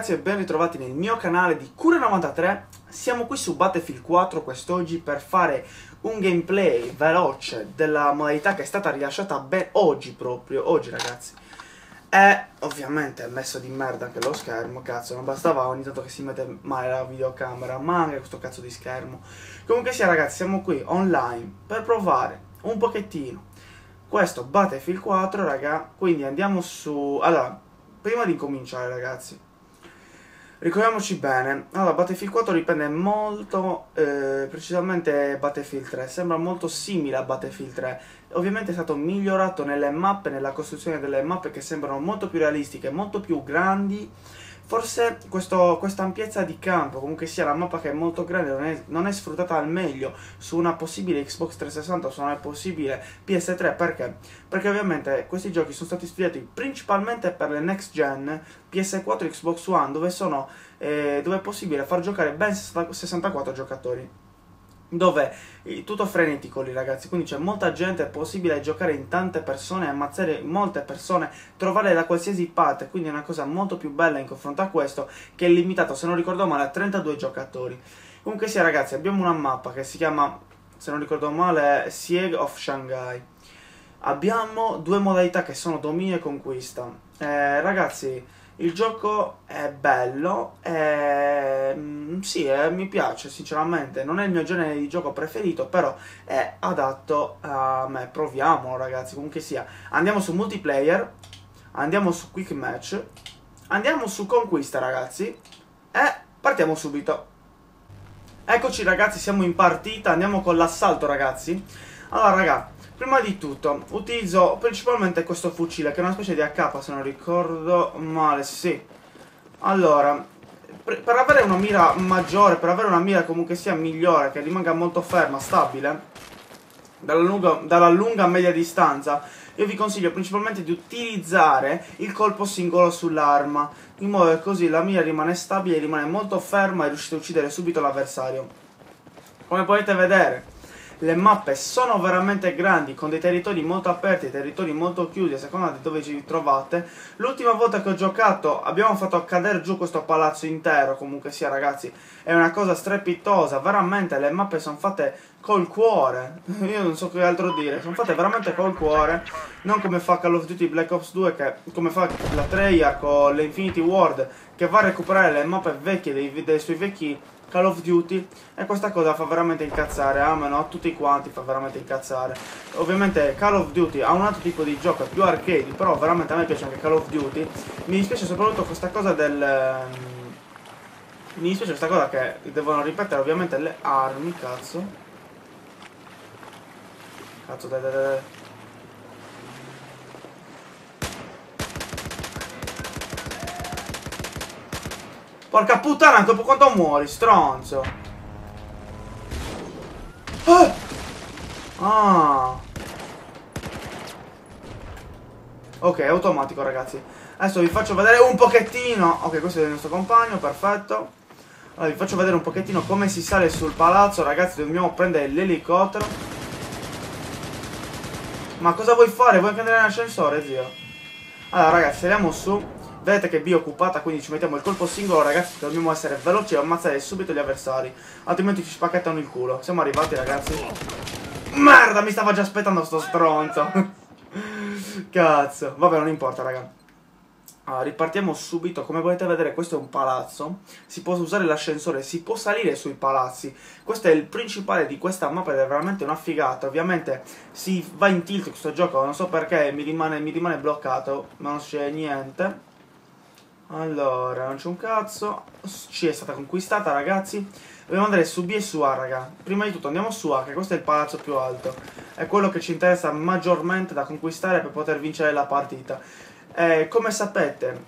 ragazzi e ben ritrovati nel mio canale di Cure93. Siamo qui su Battlefield 4 quest'oggi per fare un gameplay veloce della modalità che è stata rilasciata ben oggi proprio, oggi ragazzi. E ovviamente è messo di merda anche lo schermo, cazzo, non bastava ogni tanto che si mette male la videocamera Ma anche questo cazzo di schermo. Comunque sia ragazzi, siamo qui online per provare un pochettino questo Battlefield 4 raga. Quindi andiamo su... Allora, prima di cominciare ragazzi ricordiamoci bene allora Battlefield 4 riprende molto eh, precisamente Battlefield 3 sembra molto simile a Battlefield 3 ovviamente è stato migliorato nelle mappe nella costruzione delle mappe che sembrano molto più realistiche molto più grandi Forse questa ampiezza di campo, comunque sia la mappa che è molto grande, non è, non è, sfruttata al meglio su una possibile Xbox 360 o su una possibile PS3, perché? Perché ovviamente questi giochi sono stati studiati principalmente per le next gen PS4 e Xbox One, dove, sono, eh, dove è possibile far giocare ben 64 giocatori dove è tutto frenetico lì ragazzi, quindi c'è molta gente, è possibile giocare in tante persone, ammazzare molte persone, trovare da qualsiasi parte, quindi è una cosa molto più bella in confronto a questo, che è limitato, se non ricordo male, a 32 giocatori. Comunque sia ragazzi, abbiamo una mappa che si chiama, se non ricordo male, Siege of Shanghai. Abbiamo due modalità che sono dominio e conquista. Eh, ragazzi, il gioco è bello, è... Mm, sì, è... mi piace sinceramente, non è il mio genere di gioco preferito, però è adatto a me, proviamolo ragazzi, comunque sia. Andiamo su multiplayer, andiamo su quick match, andiamo su conquista ragazzi, e partiamo subito. Eccoci ragazzi, siamo in partita, andiamo con l'assalto ragazzi. Allora ragazzi, Prima di tutto, utilizzo principalmente questo fucile, che è una specie di AK, se non ricordo male, sì. Allora, per avere una mira maggiore, per avere una mira comunque sia migliore, che rimanga molto ferma, stabile, dalla lunga, dalla lunga media distanza, io vi consiglio principalmente di utilizzare il colpo singolo sull'arma, in modo che così la mira rimane stabile, rimane molto ferma e riuscite a uccidere subito l'avversario. Come potete vedere, le mappe sono veramente grandi, con dei territori molto aperti, territori molto chiusi, a seconda di dove ci trovate. L'ultima volta che ho giocato abbiamo fatto cadere giù questo palazzo intero, comunque sia ragazzi, è una cosa strepitosa, veramente le mappe sono fatte col cuore, io non so che altro dire, sono fatte veramente col cuore, non come fa Call of Duty Black Ops 2, che, come fa la Treyarch o l'Infinity Ward, che va a recuperare le mappe vecchie dei, dei suoi vecchi Call of Duty e questa cosa fa veramente incazzare, a me no, a tutti quanti fa veramente incazzare. Ovviamente Call of Duty ha un altro tipo di gioco, è più arcade, però veramente a me piace anche Call of Duty. Mi dispiace soprattutto questa cosa del... Ehm, mi dispiace questa cosa che devono ripetere ovviamente le armi, cazzo. Cazzo, dai, dai, dai. Porca puttana, dopo quanto muori, stronzo? Ah! ah. Ok, automatico ragazzi. Adesso vi faccio vedere un pochettino. Ok, questo è il nostro compagno, perfetto. Allora, vi faccio vedere un pochettino come si sale sul palazzo. Ragazzi, dobbiamo prendere l'elicottero. Ma cosa vuoi fare? Vuoi anche andare in ascensore, zio? Allora, ragazzi, saliamo su. Vedete che B è occupata, quindi ci mettiamo il colpo singolo, ragazzi. Dobbiamo essere veloci e ammazzare subito gli avversari. Altrimenti ci spacchettano il culo. Siamo arrivati, ragazzi. Merda, mi stava già aspettando sto stronzo. Cazzo. Vabbè, non importa, raga. Allora, ripartiamo subito, come potete vedere questo è un palazzo, si può usare l'ascensore, si può salire sui palazzi, questo è il principale di questa mappa ed è veramente una figata, ovviamente si va in tilt questo gioco, non so perché mi rimane, mi rimane bloccato, ma non succede niente. Allora, non c'è un cazzo. C è stata conquistata, ragazzi. Dobbiamo andare su B e su A, raga. Prima di tutto andiamo su A, che questo è il palazzo più alto. È quello che ci interessa maggiormente da conquistare per poter vincere la partita. Eh, come sapete,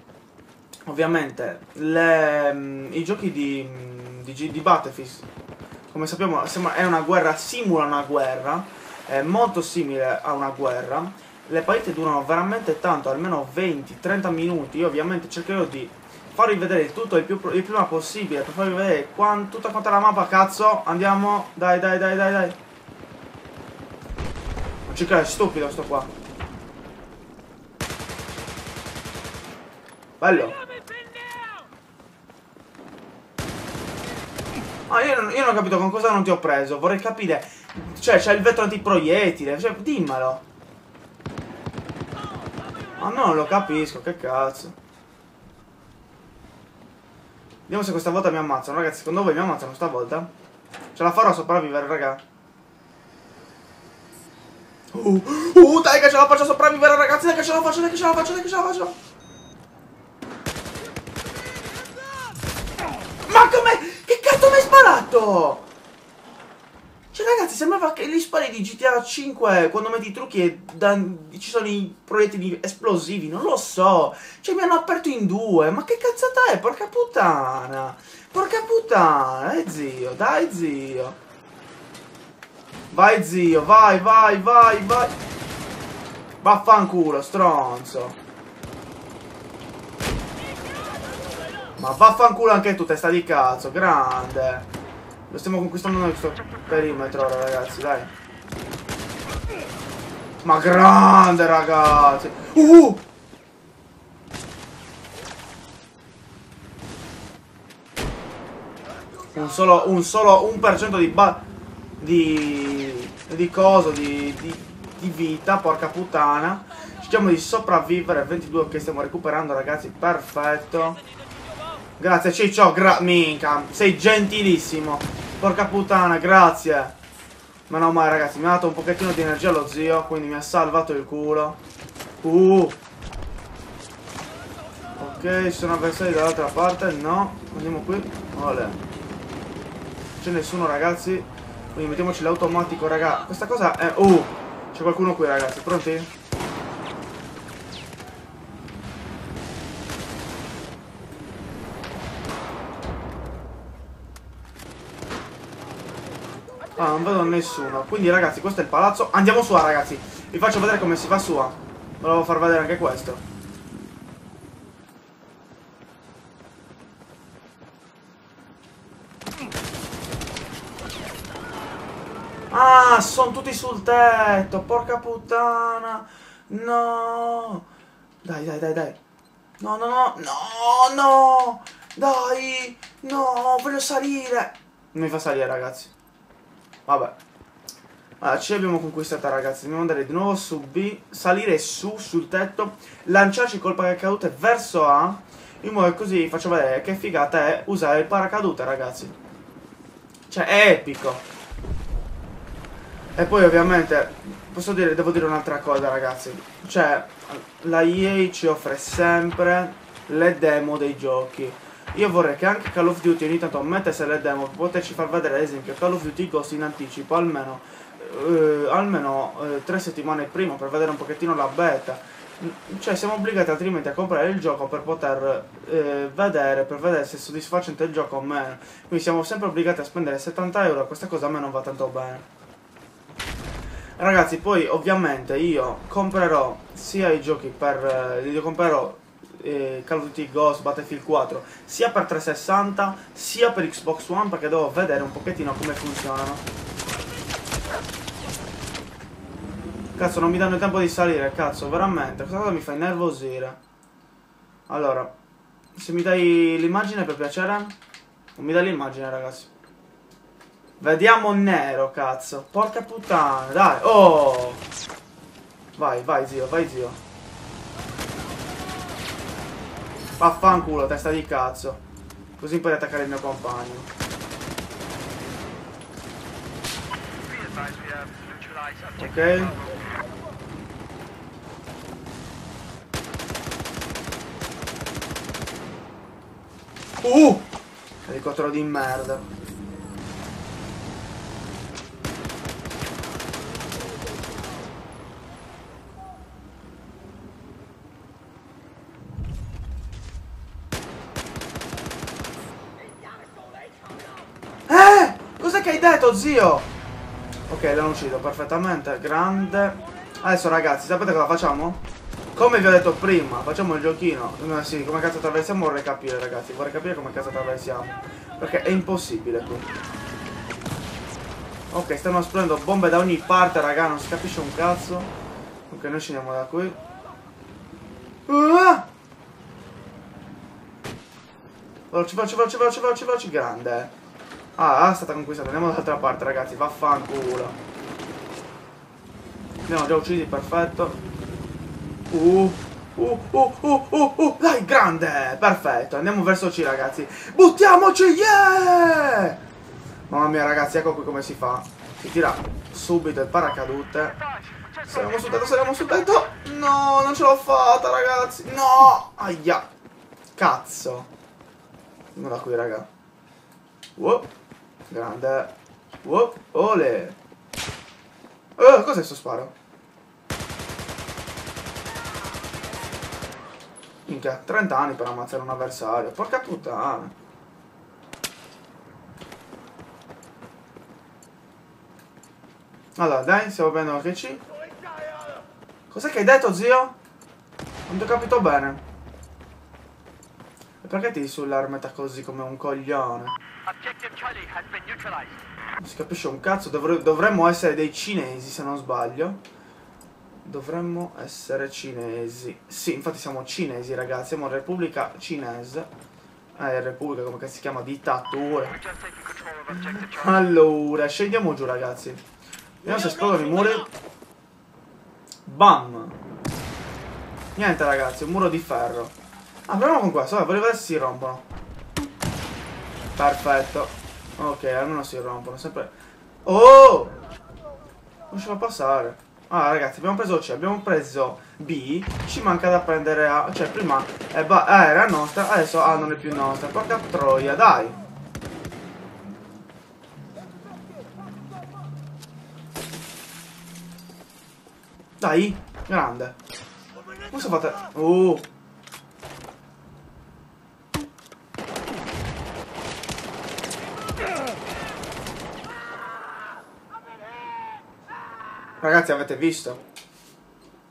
ovviamente, le, mm, i giochi di, mm, di, di Battlefield, come sappiamo, è una guerra, simula una guerra, è molto simile a una guerra le partite durano veramente tanto, almeno 20-30 minuti, io ovviamente cercherò di farvi vedere tutto il, più, il prima possibile, per farvi vedere quant, tutta quanta la mappa, cazzo, andiamo, dai dai dai dai dai. Non ci credo, è stupido sto qua. Bello. Ah, io non, io non ho capito con cosa non ti ho preso. Vorrei capire. Cioè, c'è il vetro antiproiettile. Cioè, dimmelo. Ma no, non lo capisco, che cazzo. Vediamo se questa volta mi ammazzano. Ragazzi, secondo voi mi ammazzano stavolta? Ce la farò a sopravvivere, raga? Uh, uh, dai che ce la faccio a sopravvivere, ragazzi, dai che ce la faccio, dai che ce la faccio, dai che ce la faccio. Ma come? Che cazzo mi hai sparato? Sembrava che gli spari di GTA 5 quando metti i trucchi e dan, ci sono i proiettili esplosivi, non lo so. Cioè mi hanno aperto in due, ma che cazzata è? Porca puttana. Porca puttana, eh zio, dai zio. Vai zio, vai, vai, vai, vai. Vaffanculo, stronzo. Ma vaffanculo anche tu, testa di cazzo, grande. Lo stiamo conquistando noi questo perimetro ragazzi, dai. Ma grande, ragazzi. Uh! Un solo, un solo, un per cento di ba... Di... Di coso, di, di, di vita, porca puttana. Cerchiamo di sopravvivere, 22 che stiamo recuperando, ragazzi, perfetto. Grazie Ciccio, gra minca, sei gentilissimo. Porca puttana, grazie. Ma no mai ragazzi, mi ha dato un pochettino di energia lo zio, quindi mi ha salvato il culo. Uh. Ok, ci sono avversari dall'altra parte, no. Andiamo qui. Olè. C'è nessuno ragazzi. Quindi mettiamoci l'automatico, raga. Questa cosa è... Uh, c'è qualcuno qui ragazzi, pronti? Non vedo nessuno. Quindi ragazzi, questo è il palazzo. Andiamo su, ragazzi. Vi faccio vedere come si fa su. Volevo far vedere anche questo. Ah, sono tutti sul tetto. Porca puttana. No. Dai, dai, dai, dai. No, no, no. No, no. Dai. No, voglio salire. Non mi fa salire, ragazzi. Vabbè. Allora, ci abbiamo conquistata ragazzi, dobbiamo andare di nuovo su B, salire su, sul tetto, lanciarci col paracadute verso A, in modo che così faccio vedere che figata è usare il paracadute ragazzi. Cioè, è epico. E poi ovviamente, posso dire, devo dire un'altra cosa ragazzi, cioè, la EA ci offre sempre le demo dei giochi. Io vorrei che anche Call of Duty ogni tanto mettesse le demo per poterci far vedere ad esempio Call of Duty Ghost in anticipo almeno, eh, almeno eh, tre settimane prima per vedere un pochettino la beta. Cioè siamo obbligati altrimenti a comprare il gioco per poter eh, vedere, per vedere se è soddisfacente il gioco o meno. Quindi siamo sempre obbligati a spendere 70 euro questa cosa a me non va tanto bene. Ragazzi poi ovviamente io comprerò sia i giochi per, eh, comprerò eh, Call of Duty Ghost Battlefield 4 sia per 360 sia per Xbox One perché devo vedere un pochettino come funzionano. Cazzo non mi danno il tempo di salire cazzo veramente. Questa cosa mi fa innervosire? Allora se mi dai l'immagine per piacere? Non mi dai l'immagine ragazzi. Vediamo nero cazzo. Porca puttana dai. Oh! Vai vai zio vai zio Vaffanculo, testa di cazzo. Così puoi attaccare il mio compagno. Ok. Uh! Elicottero di merda. Detto, zio! Ok, l'hanno ucciso perfettamente, grande. Adesso ragazzi, sapete cosa facciamo? Come vi ho detto prima, facciamo il giochino. No, sì, come cazzo attraversiamo vorrei capire, ragazzi. Vorrei capire come cazzo attraversiamo. Perché è impossibile qui. Ok, stanno esplodendo bombe da ogni parte, raga, non si capisce un cazzo. Ok, noi scendiamo da qui. Uh! Veloci, veloci, veloci, veloci, veloci, veloci, grande. Ah, è stata conquistata. Andiamo dall'altra parte, ragazzi. Vaffanculo. Abbiamo già uccisi, perfetto. Uh, uh, uh, uh, uh, uh. Dai, grande! Perfetto. Andiamo verso C, ragazzi. Buttiamoci, yeah! Mamma mia, ragazzi, ecco qui come si fa. Si tira subito il paracadute. Saremo sul tetto, saremo sul tetto. No, non ce l'ho fatta, ragazzi. No! Aia. Cazzo. Andiamo da qui, raga. Wow. Grande. Wow. Ole. Oh, cos'è sto sparo? Minchia, 30 anni per ammazzare un avversario. Porca puttana. Allora, dai, stiamo che ci... Cos'è che hai detto, zio? Non ti ho capito bene. Perché ti sull'armetta così come un coglione? Non si capisce un cazzo, Dovre dovremmo essere dei cinesi se non sbaglio. Dovremmo essere cinesi. Sì, infatti siamo cinesi ragazzi, siamo Repubblica Cinese. Eh, Repubblica come si chiama? Dittatura. Allora, scendiamo giù ragazzi. Vediamo se esplodono i muri. Bam! Niente ragazzi, un muro di ferro. Ah, proviamo con questo, voglio vedere se si rompono. Perfetto. Ok, almeno si rompono, sempre... Oh! Non ce la passare. Ah, ragazzi, abbiamo preso C, abbiamo preso B. Ci manca da prendere A. Cioè, prima eh, ah, era nostra, adesso A non è più nostra. Porca troia, dai. Dai, grande. Come si fate? Uh. Ragazzi avete visto?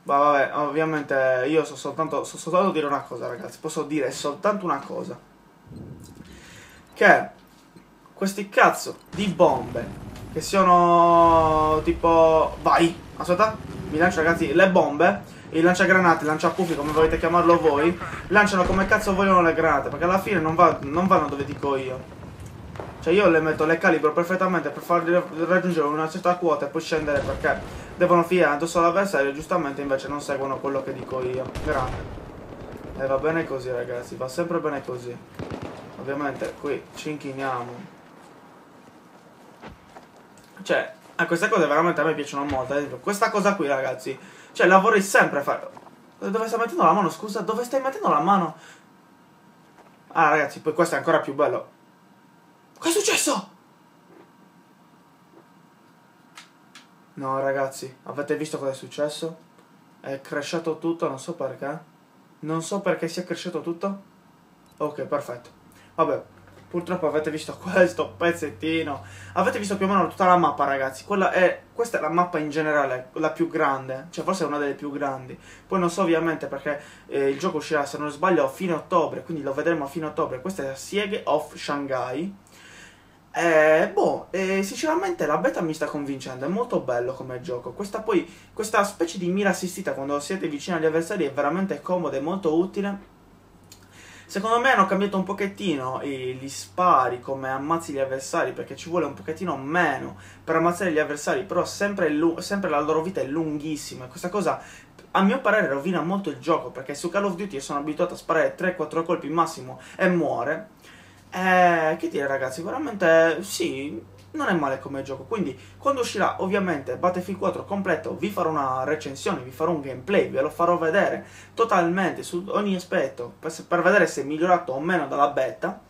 Ma vabbè, ovviamente io so soltanto, so soltanto dire una cosa ragazzi, posso dire soltanto una cosa. Che questi cazzo di bombe, che sono tipo... Vai, aspetta, mi lancio ragazzi le bombe, il lanciagranate, il lanciapuffi come volete chiamarlo voi, lanciano come cazzo vogliono le granate, perché alla fine non, va, non vanno dove dico io. Cioè io le metto, le calibro perfettamente per farli raggiungere una certa quota e poi scendere perché devono finire addosso all'avversario giustamente invece non seguono quello che dico io. Grande. E va bene così ragazzi, va sempre bene così. Ovviamente qui ci inchiniamo. Cioè, a queste cose veramente a me piacciono molto. Questa cosa qui ragazzi, cioè la vorrei sempre fare. Dove stai mettendo la mano? Scusa, dove stai mettendo la mano? Ah ragazzi, poi questo è ancora più bello. Cosa è successo? No, ragazzi, avete visto cosa è successo? È cresciuto tutto, non so perché. Non so perché sia cresciuto tutto. Ok, perfetto. Vabbè, purtroppo avete visto questo pezzettino. Avete visto più o meno tutta la mappa, ragazzi. È, questa è la mappa in generale, la più grande. Cioè, forse è una delle più grandi. Poi non so ovviamente perché eh, il gioco uscirà, se non sbaglio, a fine ottobre. Quindi lo vedremo a fine ottobre. Questa è Siege of Shanghai. Eh, boh, eh, sinceramente la beta mi sta convincendo, è molto bello come gioco. Questa poi, questa specie di mira assistita quando siete vicini agli avversari è veramente comoda e molto utile. Secondo me hanno cambiato un pochettino gli spari, come ammazzi gli avversari, perché ci vuole un pochettino meno per ammazzare gli avversari, però sempre, sempre la loro vita è lunghissima. Questa cosa, a mio parere, rovina molto il gioco, perché su Call of Duty sono abituato a sparare 3-4 colpi massimo e muore. Eh, che dire ragazzi, veramente sì, non è male come gioco. Quindi quando uscirà ovviamente Battlefield 4 completo vi farò una recensione, vi farò un gameplay, ve lo farò vedere totalmente su ogni aspetto per, per vedere se è migliorato o meno dalla beta.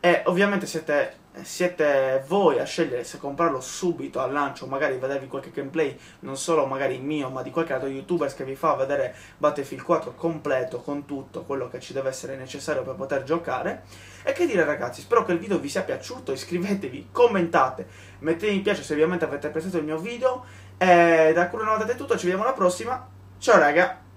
E ovviamente siete siete voi a scegliere se comprarlo subito al lancio, magari vedervi qualche gameplay, non solo magari mio, ma di qualche altro youtuber che vi fa vedere Battlefield 4 completo con tutto quello che ci deve essere necessario per poter giocare. E che dire ragazzi, spero che il video vi sia piaciuto, iscrivetevi, commentate, mettete mi piace se ovviamente avete apprezzato il mio video. E da Cura 90 è tutto, ci vediamo alla prossima. Ciao raga!